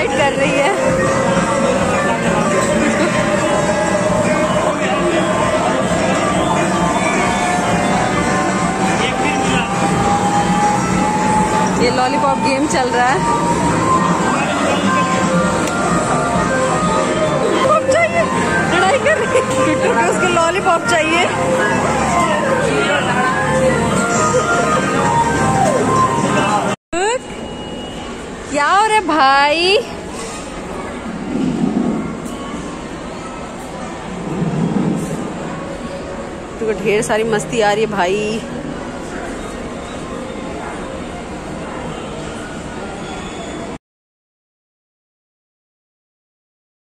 Decide कर रही है। ये लॉलीपॉप गेम चल रहा है। लड़ाई कर रही है उसको लॉलीपॉप चाहिए। क्या हो रहा है भाई तो ढेर सारी मस्ती आ रही है भाई